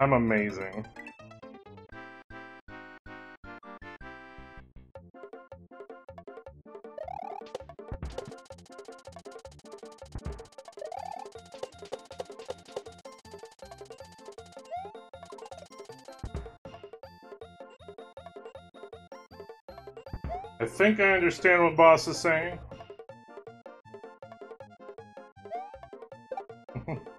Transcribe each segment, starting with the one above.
I'm amazing. I think I understand what boss is saying.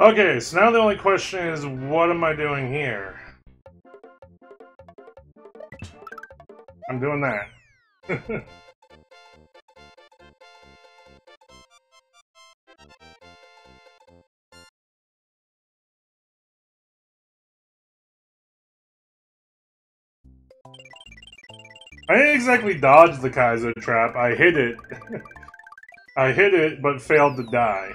Okay, so now the only question is, what am I doing here? I'm doing that. I didn't exactly dodge the Kaizo trap, I hit it. I hit it, but failed to die.